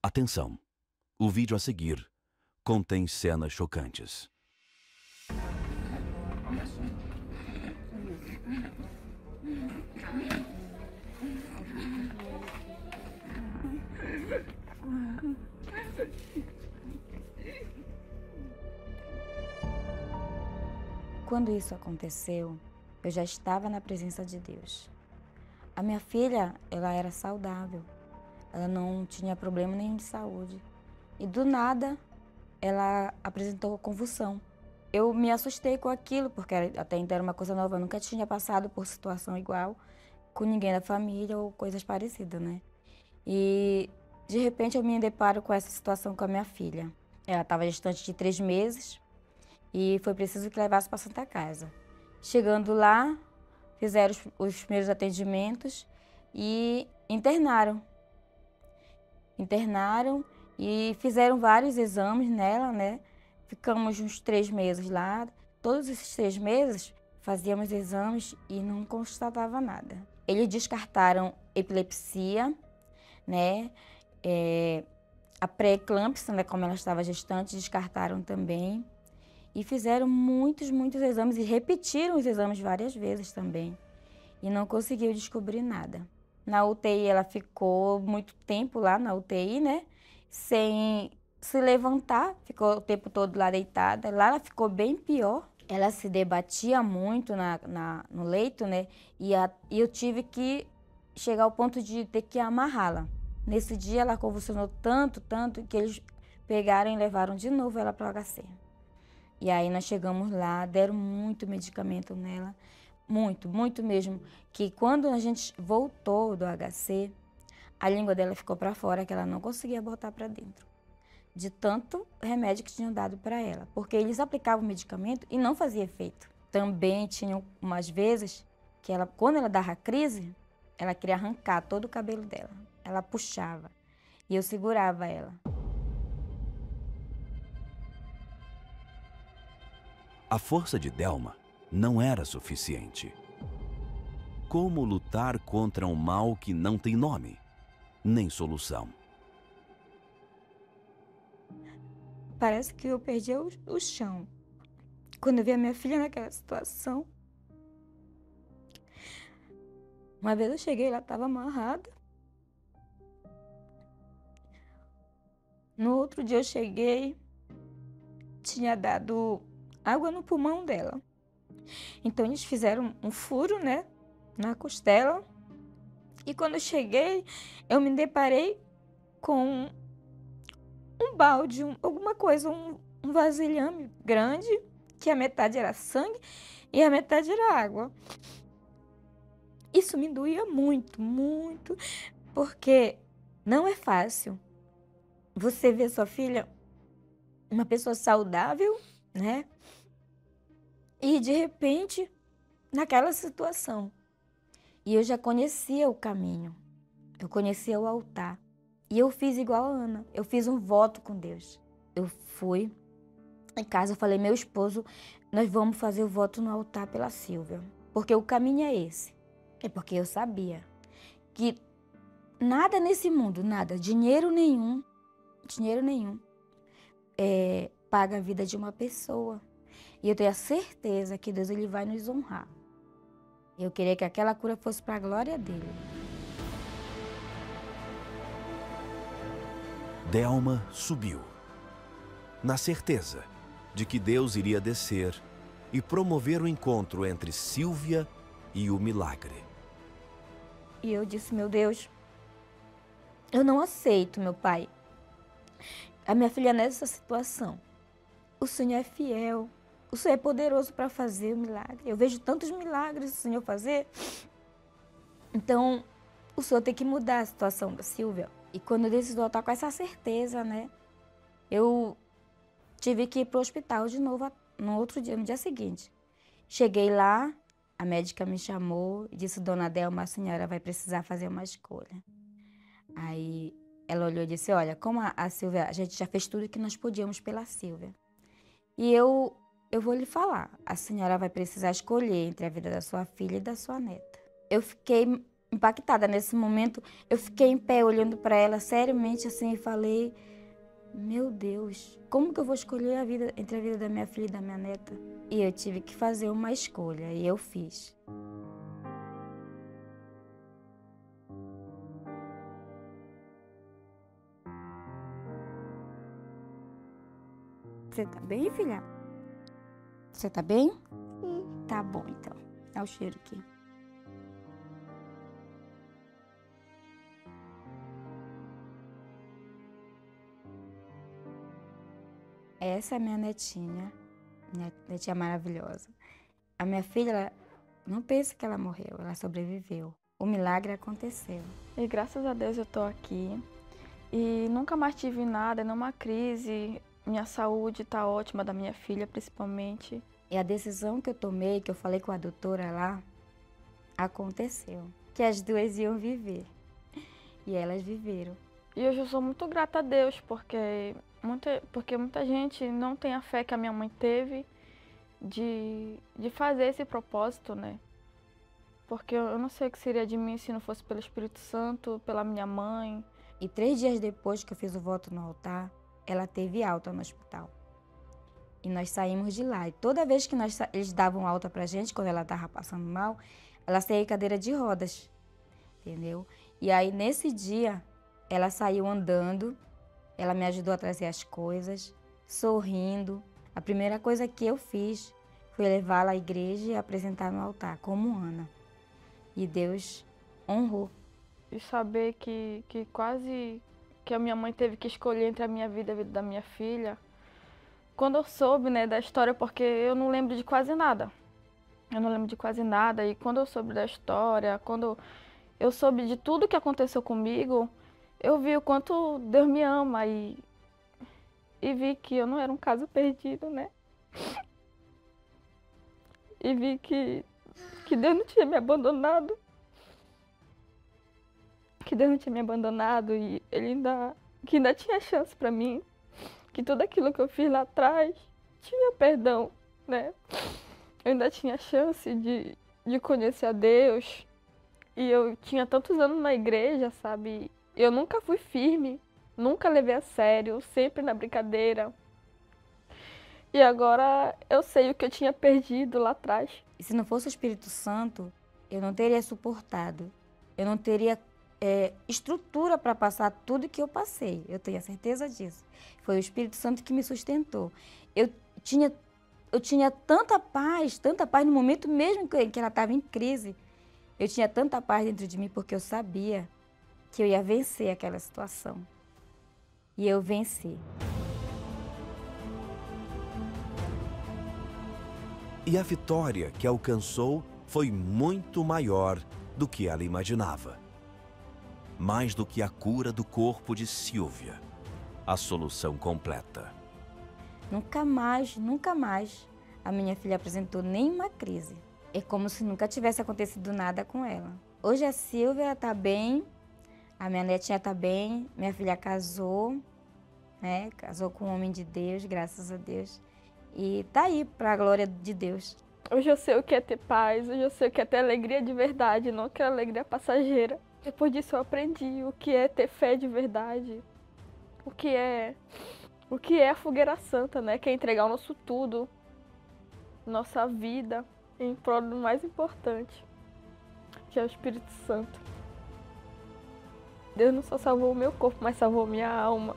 Atenção! O vídeo a seguir contém cenas chocantes. Quando isso aconteceu, eu já estava na presença de Deus. A minha filha, ela era saudável. Ela não tinha problema nenhum de saúde. E do nada, ela apresentou convulsão. Eu me assustei com aquilo, porque até então era uma coisa nova. Eu nunca tinha passado por situação igual com ninguém da família ou coisas parecidas, né? E de repente eu me deparo com essa situação com a minha filha. Ela estava distante de três meses e foi preciso que levasse para Santa Casa. Chegando lá, fizeram os, os primeiros atendimentos e internaram. Internaram e fizeram vários exames nela, né? Ficamos uns três meses lá. Todos esses três meses fazíamos exames e não constatava nada. Eles descartaram epilepsia, né? É, a pré-eclâmpsia, né, como ela estava gestante, descartaram também. E fizeram muitos, muitos exames e repetiram os exames várias vezes também. E não conseguiu descobrir nada. Na UTI ela ficou muito tempo lá na UTI, né? Sem se levantar, ficou o tempo todo lá deitada. Lá ela ficou bem pior. Ela se debatia muito na, na no leito, né? E, a, e eu tive que chegar ao ponto de ter que amarrá-la. Nesse dia ela convulsionou tanto, tanto, que eles pegaram e levaram de novo ela para o HC. E aí nós chegamos lá, deram muito medicamento nela, muito, muito mesmo, que quando a gente voltou do HC, a língua dela ficou para fora, que ela não conseguia botar para dentro. De tanto remédio que tinham dado para ela, porque eles aplicavam o medicamento e não fazia efeito. Também tinham umas vezes que ela, quando ela dava crise, ela queria arrancar todo o cabelo dela. Ela puxava e eu segurava ela. A força de Delma não era suficiente. Como lutar contra um mal que não tem nome, nem solução? Parece que eu perdi o, o chão. Quando eu vi a minha filha naquela situação. Uma vez eu cheguei, ela estava amarrada. No outro dia eu cheguei, tinha dado água no pulmão dela. Então eles fizeram um furo, né, na costela. E quando eu cheguei, eu me deparei com um balde, um, alguma coisa, um, um vasilhame grande, que a metade era sangue e a metade era água. Isso me doía muito, muito, porque não é fácil você ver sua filha uma pessoa saudável, né? E de repente, naquela situação. E eu já conhecia o caminho, eu conhecia o altar. E eu fiz igual a Ana, eu fiz um voto com Deus. Eu fui em casa, eu falei, meu esposo, nós vamos fazer o voto no altar pela Silvia. Porque o caminho é esse. É porque eu sabia que nada nesse mundo, nada, dinheiro nenhum, dinheiro nenhum, é, paga a vida de uma pessoa. E eu tenho a certeza que Deus ele vai nos honrar. Eu queria que aquela cura fosse para a glória dele. Delma subiu, na certeza de que Deus iria descer e promover o encontro entre Silvia e o milagre. E eu disse: Meu Deus, eu não aceito, meu pai, a minha filha nessa situação. O Senhor é fiel, o Senhor é poderoso para fazer o milagre. Eu vejo tantos milagres o Senhor fazer. Então, o Senhor tem que mudar a situação da Silvia. E quando eu decidi voltar com essa certeza, né? Eu tive que ir para o hospital de novo no outro dia, no dia seguinte. Cheguei lá, a médica me chamou e disse: Dona Delma, a senhora vai precisar fazer uma escolha. Aí ela olhou e disse: Olha, como a, a Silvia, a gente já fez tudo que nós podíamos pela Silvia. E eu eu vou lhe falar. A senhora vai precisar escolher entre a vida da sua filha e da sua neta. Eu fiquei impactada nesse momento. Eu fiquei em pé olhando para ela seriamente assim e falei: Meu Deus, como que eu vou escolher a vida entre a vida da minha filha e da minha neta? E eu tive que fazer uma escolha e eu fiz. Você tá bem, filha? Você tá bem? Sim. Tá bom, então. Dá o cheiro aqui. Essa é minha netinha, minha netinha maravilhosa. A minha filha, ela, não pensa que ela morreu, ela sobreviveu. O milagre aconteceu. E graças a Deus eu tô aqui. E nunca mais tive nada, nenhuma crise. Minha saúde tá ótima, da minha filha principalmente. E a decisão que eu tomei, que eu falei com a doutora lá, aconteceu. Que as duas iam viver. E elas viveram. E hoje eu sou muito grata a Deus, porque muita, porque muita gente não tem a fé que a minha mãe teve de, de fazer esse propósito, né? Porque eu não sei o que seria de mim se não fosse pelo Espírito Santo, pela minha mãe. E três dias depois que eu fiz o voto no altar, ela teve alta no hospital. E nós saímos de lá. E toda vez que nós, eles davam alta pra gente, quando ela estava passando mal, ela saía cadeira de rodas. Entendeu? E aí, nesse dia, ela saiu andando ela me ajudou a trazer as coisas, sorrindo. A primeira coisa que eu fiz foi levá-la à igreja e apresentar no altar, como Ana. E Deus honrou. E saber que, que quase que a minha mãe teve que escolher entre a minha vida e a vida da minha filha. Quando eu soube né, da história, porque eu não lembro de quase nada. Eu não lembro de quase nada. E quando eu soube da história, quando eu soube de tudo que aconteceu comigo, eu vi o quanto Deus me ama e, e vi que eu não era um caso perdido, né? E vi que, que Deus não tinha me abandonado. Que Deus não tinha me abandonado e Ele ainda, que ainda tinha chance para mim. Que tudo aquilo que eu fiz lá atrás tinha perdão, né? Eu ainda tinha chance de, de conhecer a Deus. E eu tinha tantos anos na igreja, sabe? Eu nunca fui firme, nunca levei a sério, sempre na brincadeira. E agora eu sei o que eu tinha perdido lá atrás. E se não fosse o Espírito Santo, eu não teria suportado. Eu não teria é, estrutura para passar tudo que eu passei. Eu tenho a certeza disso. Foi o Espírito Santo que me sustentou. Eu tinha, eu tinha tanta paz, tanta paz no momento mesmo que ela estava em crise. Eu tinha tanta paz dentro de mim porque eu sabia que eu ia vencer aquela situação. E eu venci. E a vitória que alcançou foi muito maior do que ela imaginava. Mais do que a cura do corpo de Silvia. A solução completa. Nunca mais, nunca mais a minha filha apresentou nenhuma crise. É como se nunca tivesse acontecido nada com ela. Hoje a Silvia está bem, a minha netinha tá bem, minha filha casou, né? Casou com um homem de Deus, graças a Deus. E tá aí para a glória de Deus. Hoje eu sei o que é ter paz, hoje eu sei o que é ter alegria de verdade, não que é alegria passageira. Depois disso eu aprendi o que é ter fé de verdade, o que é o que é a fogueira santa, né? Que é entregar o nosso tudo, nossa vida em prol do mais importante, que é o Espírito Santo. Deus não só salvou o meu corpo, mas salvou minha alma.